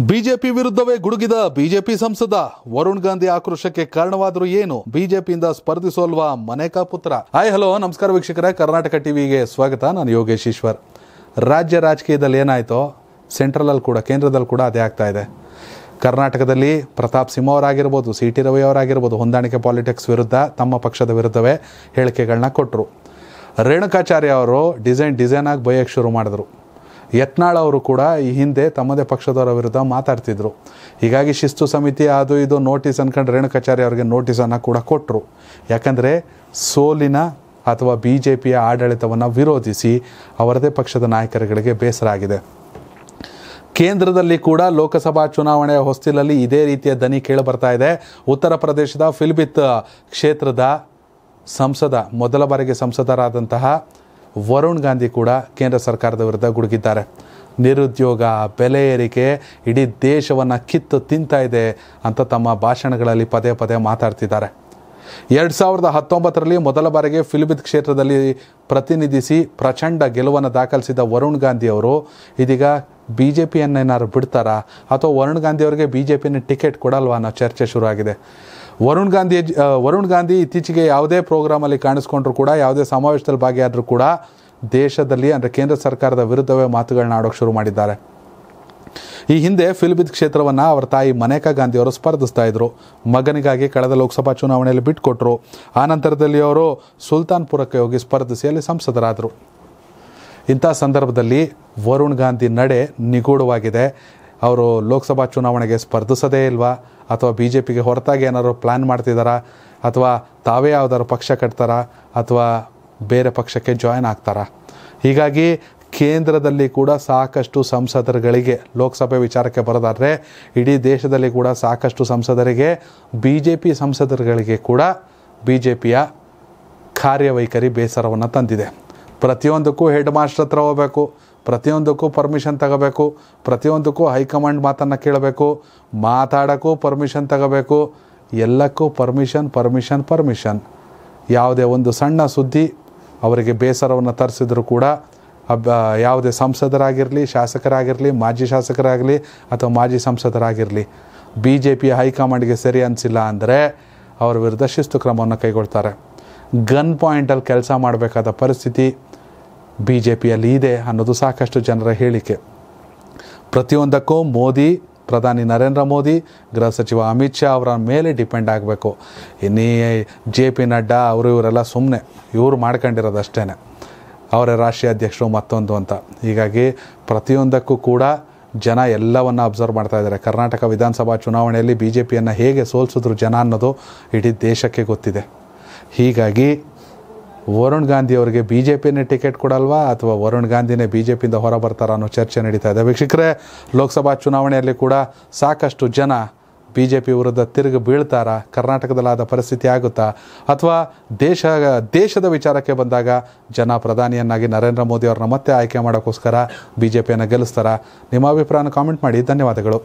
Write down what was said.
BJP ವಿರುದ್ಧವೇ ಗುಡುಗಿದ BJP ಸಂಸದ ವರುಣ್ ಗಾಂಧಿ ಆಕ್ರೋಶಕ್ಕೆ ಕಾರಣವಾದರೂ ಏನು? ಬಿಜೆಪಿಯಿಂದ ಸ್ಪರ್ಧಿಸೋಲ್ವಾ ಮನೇಕಾ ಪುತ್ರ? ಹಾಯ್, ಹಲೋ, ನಮಸ್ಕಾರ ವೀಕ್ಷಕರೇ. ಕರ್ನಾಟಕ ಟಿವಿಗೆ ಸ್ವಾಗತ. ನಾನು ಯೋಗೇಶ್ ಈಶ್ವರ್. ರಾಜ್ಯ ರಾಜಕೀಯದಲ್ಲಿ ಏನಾಯ್ತೋ? ಸೆಂಟ್ರಲಲ್ಲಿ ಕೂಡ, ಕೇಂದ್ರದಲ್ಲಿ ಕೂಡ ಅದೇ ಆಗ್ತಾ ಇದೆ. ಕರ್ನಾಟಕದಲ್ಲಿ ಪ್ರತಾಪ್ ಸಿಂಹ ಅವರಾಗಿರ್ಬೋದು ಸಿ ಟಿ ರವಿ ಅವರಾಗಿರ್ಬೋದು, ಹೊಂದಾಣಿಕೆ ಪಾಲಿಟಿಕ್ಸ್ ವಿರುದ್ಧ ತಮ್ಮ ಪಕ್ಷದ ವಿರುದ್ಧವೇ ಹೇಳಿಕೆಗಳನ್ನ ಕೊಟ್ಟರು ರೇಣುಕಾಚಾರ್ಯ ಅವರು ಡಿಸೈನ್ ಡಿಸೈನ್ ಆಗಿ ಬೈಯಕ್ಕೆ ಶುರು ಮಾಡಿದ್ರು. ಯತ್ನಾಳ್ ಅವರು ಕೂಡ ಈ ಹಿಂದೆ ತಮ್ಮದೇ ಪಕ್ಷದವರ ವಿರುದ್ಧ ಮಾತಾಡ್ತಿದ್ರು. ಹೀಗಾಗಿ ಶಿಸ್ತು ಸಮಿತಿ ಅದು ಇದು ನೋಟಿಸ್ ಅನ್ಕೊಂಡು ರೇಣುಕಾಚಾರ್ಯ ಅವರಿಗೆ ನೋಟಿಸನ್ನು ಕೂಡ ಕೊಟ್ಟರು ಯಾಕಂದರೆ ಸೋಲಿನ ಅಥವಾ ಬಿ ಜೆ ಪಿಯ ಆಡಳಿತವನ್ನು ವಿರೋಧಿಸಿ ಅವರದೇ ಪಕ್ಷದ ನಾಯಕರುಗಳಿಗೆ ಬೇಸರ ಆಗಿದೆ. ಕೇಂದ್ರದಲ್ಲಿ ಕೂಡ ಲೋಕಸಭಾ ಚುನಾವಣೆಯ ಹೊಸ್ತಿಲಲ್ಲಿ ಇದೇ ರೀತಿಯ ದನಿ ಕೇಳಿಬರ್ತಾ ಇದೆ. ಉತ್ತರ ಪ್ರದೇಶದ ಫಿಲ್ಬಿತ್ ಕ್ಷೇತ್ರದ ಸಂಸದ, ಮೊದಲ ಬಾರಿಗೆ ಸಂಸದರಾದಂತಹ ವರುಣ್ ಗಾಂಧಿ ಕೂಡ ಕೇಂದ್ರ ಸರ್ಕಾರದ ವಿರುದ್ಧ ಗುಡುಗಿದ್ದಾರೆ. ನಿರುದ್ಯೋಗ, ಬೆಲೆ ಏರಿಕೆ, ಇಡೀ ದೇಶವನ್ನು ಕಿತ್ತು ತಿಂತಾ ಇದೆ ಅಂತ ತಮ್ಮ ಭಾಷಣಗಳಲ್ಲಿ ಪದೇ ಪದೇ ಮಾತಾಡ್ತಿದ್ದಾರೆ. ಎರಡು ಸಾವಿರದ ಹತ್ತೊಂಬತ್ತರಲ್ಲಿ ಮೊದಲ ಬಾರಿಗೆ ಫಿಲಿಬಿತ್ ಕ್ಷೇತ್ರದಲ್ಲಿ ಪ್ರತಿನಿಧಿಸಿ ಪ್ರಚಂಡ ಗೆಲುವನ್ನು ದಾಖಲಿಸಿದ ವರುಣ್ ಗಾಂಧಿ ಅವರು, ಇದೀಗ ಬಿ ಜೆ ಪಿಯನ್ನೇನಾದ್ರು ಬಿಡ್ತಾರಾ? ಅಥವಾ ವರುಣ್ ಗಾಂಧಿ ಅವರಿಗೆ ಬಿ ಜೆ ಪಿನ ಟಿಕೆಟ್ ಕೊಡಲ್ವಾ ಅನ್ನೋ ಚರ್ಚೆ ಶುರುವಾಗಿದೆ. ವರುಣ್ ಗಾಂಧಿ ವರುಣ್ ಗಾಂಧಿ ಇತ್ತೀಚೆಗೆ ಯಾವುದೇ ಪ್ರೋಗ್ರಾಮಲ್ಲಿ ಕಾಣಿಸ್ಕೊಂಡ್ರು ಕೂಡ, ಯಾವುದೇ ಸಮಾವೇಶದಲ್ಲಿ ಭಾಗಿಯಾದರೂ ಕೂಡ ದೇಶದಲ್ಲಿ ಅಂದರೆ ಕೇಂದ್ರ ಸರ್ಕಾರದ ವಿರುದ್ಧವೇ ಮಾತುಗಳನ್ನ ಆಡೋಕ್ಕೆ ಶುರು ಮಾಡಿದ್ದಾರೆ. ಈ ಹಿಂದೆ ಫಿಲ್ಬಿತ್ ಕ್ಷೇತ್ರವನ್ನು ಅವರ ತಾಯಿ ಮನೇಕಾ ಗಾಂಧಿ ಅವರು ಸ್ಪರ್ಧಿಸ್ತಾ ಇದ್ರು. ಮಗನಿಗಾಗಿ ಕಳೆದ ಲೋಕಸಭಾ ಚುನಾವಣೆಯಲ್ಲಿ ಬಿಟ್ಟುಕೊಟ್ರು ಆ ನಂತರದಲ್ಲಿ ಅವರು ಸುಲ್ತಾನ್ಪುರಕ್ಕೆ ಹೋಗಿ ಸ್ಪರ್ಧಿಸಿ ಅಲ್ಲಿ ಸಂಸದರಾದರು. ಇಂಥ ಸಂದರ್ಭದಲ್ಲಿ ವರುಣ್ ಗಾಂಧಿ ನಡೆ ನಿಗೂಢವಾಗಿದೆ. ಅವರು ಲೋಕಸಭಾ ಚುನಾವಣೆಗೆ ಸ್ಪರ್ಧಿಸೋದೇ ಇಲ್ವಾ? ಅಥವಾ ಬಿ ಜೆ ಪಿಗೆ ಹೊರತಾಗಿ ಏನಾದ್ರು ಪ್ಲ್ಯಾನ್ ಮಾಡ್ತಿದ್ದಾರಾ ಅಥವಾ ತಾವೇ ಯಾವ್ದಾದ್ರು ಪಕ್ಷ ಕಟ್ತಾರಾ? ಅಥವಾ ಬೇರೆ ಪಕ್ಷಕ್ಕೆ ಜಾಯ್ನ್ ಆಗ್ತಾರಾ? ಹೀಗಾಗಿ ಕೇಂದ್ರದಲ್ಲಿ ಕೂಡ ಸಾಕಷ್ಟು ಸಂಸದರುಗಳಿಗೆ, ಲೋಕಸಭೆ ವಿಚಾರಕ್ಕೆ ಬರೋದಾದರೆ ಇಡೀ ದೇಶದಲ್ಲಿ ಕೂಡ ಸಾಕಷ್ಟು ಸಂಸದರಿಗೆ ಬಿ ಜೆ ಪಿ ಸಂಸದರುಗಳಿಗೆ ಕೂಡ ಬಿ ಜೆ ಪಿಯ ಕಾರ್ಯವೈಖರಿ ಬೇಸರವನ್ನು ತಂದಿದೆ. ಪ್ರತಿಯೊಂದಕ್ಕೂ ಹೆಡ್ ಮಾಸ್ಟರ್ ಹತ್ರ ಹೋಗಬೇಕು. ಪ್ರತಿಯೊಂದಕ್ಕೂ ಪರ್ಮಿಷನ್ ತಗೋಬೇಕು, ಪ್ರತಿಯೊಂದಕ್ಕೂ ಹೈಕಮಾಂಡ್ ಮಾತನ್ನು ಕೇಳಬೇಕು, ಮಾತಾಡೋಕ್ಕೂ ಪರ್ಮಿಷನ್ ತಗೋಬೇಕು, ಎಲ್ಲಕ್ಕೂ ಪರ್ಮಿಷನ್ ಪರ್ಮಿಷನ್ ಪರ್ಮಿಷನ್ ಯಾವುದೇ ಒಂದು ಸಣ್ಣ ಸುದ್ದಿ ಅವರಿಗೆ ಬೇಸರವನ್ನು ತರಿಸಿದ್ರು ಕೂಡ ಯಾವುದೇ ಸಂಸದರಾಗಿರಲಿ, ಶಾಸಕರಾಗಿರಲಿ, ಮಾಜಿ ಶಾಸಕರಾಗಲಿ ಅಥವಾ ಮಾಜಿ ಸಂಸದರಾಗಿರಲಿ ಬಿ ಜೆ ಪಿ ಹೈಕಮಾಂಡ್ಗೆ ಸರಿ ಅನಿಸಿಲ್ಲ ಅಂದರೆ ಅವರ ವಿರುದ್ಧ ಶಿಸ್ತು ಕ್ರಮವನ್ನು ಕೈಗೊಳ್ತಾರೆ. ಗನ್ ಪಾಯಿಂಟಲ್ಲಿ ಕೆಲಸ ಮಾಡಬೇಕಾದ ಪರಿಸ್ಥಿತಿ ಬಿ ಜೆ ಪಿಯಲ್ಲಿ ಇದೆ ಅನ್ನೋದು ಸಾಕಷ್ಟು ಜನರ ಹೇಳಿಕೆ. ಪ್ರತಿಯೊಂದಕ್ಕೂ ಮೋದಿ, ಪ್ರಧಾನಿ ನರೇಂದ್ರ ಮೋದಿ, ಗೃಹ ಸಚಿವ ಅಮಿತ್ ಶಾ ಅವರ ಮೇಲೆ ಡಿಪೆಂಡ್ ಆಗಬೇಕು. ಇನ್ನೀ ಜೆ ಪಿ ನಡ್ಡಾ ಅವರು ಇವರೆಲ್ಲ ಸುಮ್ಮನೆ ಇವರು ಮಾಡ್ಕೊಂಡಿರೋದು ಅಷ್ಟೇ ಅವರೇ ರಾಷ್ಟ್ರೀಯ ಅಧ್ಯಕ್ಷರು ಮತ್ತೊಂದು ಅಂತ. ಹೀಗಾಗಿ ಪ್ರತಿಯೊಂದಕ್ಕೂ ಕೂಡ ಜನ ಎಲ್ಲವನ್ನು ಅಬ್ಸರ್ವ್ ಮಾಡ್ತಾ ಇದ್ದಾರೆ. ಕರ್ನಾಟಕ ವಿಧಾನಸಭಾ ಚುನಾವಣೆಯಲ್ಲಿ ಬಿ ಜೆ ಪಿಯನ್ನು ಹೇಗೆ ಸೋಲಿಸಿದ್ರು ಜನ ಅನ್ನೋದು ಇಡೀ ದೇಶಕ್ಕೆ ಗೊತ್ತಿದೆ. ಹೀಗಾಗಿ ವರುಣ್ ಗಾಂಧಿ ಅವರಿಗೆ ಬಿ ಜೆ ಪಿನೇ ಟಿಕೆಟ್ ಕೊಡಲ್ವಾ ಅಥವಾ ವರುಣ್ ಗಾಂಧಿನೇ ಬಿ ಜೆ ಪಿಯಿಂದ ಹೊರ ಬರ್ತಾರ ಅನ್ನೋ ಚರ್ಚೆ ನಡೀತಾ ಇದೆ. ವೀಕ್ಷಕರೇ, ಲೋಕಸಭಾ ಚುನಾವಣೆಯಲ್ಲಿ ಕೂಡ ಸಾಕಷ್ಟು ಜನ ಬಿ ಜೆ ಪಿ ವಿರುದ್ಧ ತಿರುಗಿ ಬೀಳ್ತಾರಾ? ಕರ್ನಾಟಕದಲ್ಲಾದ ಪರಿಸ್ಥಿತಿ ಆಗುತ್ತಾ? ಅಥವಾ ದೇಶ, ದೇಶದ ವಿಚಾರಕ್ಕೆ ಬಂದಾಗ ಜನ ಪ್ರಧಾನಿಯನ್ನಾಗಿ ನರೇಂದ್ರ ಮೋದಿ ಅವ್ರನ್ನ ಮತ್ತೆ ಆಯ್ಕೆ ಮಾಡೋಕ್ಕೋಸ್ಕರ ಬಿ ಜೆ ಪಿಯನ್ನು ಗೆಲ್ಲಿಸ್ತಾರಾ? ನಿಮ್ಮ ಅಭಿಪ್ರಾಯನ ಕಾಮೆಂಟ್ ಮಾಡಿ. ಧನ್ಯವಾದಗಳು.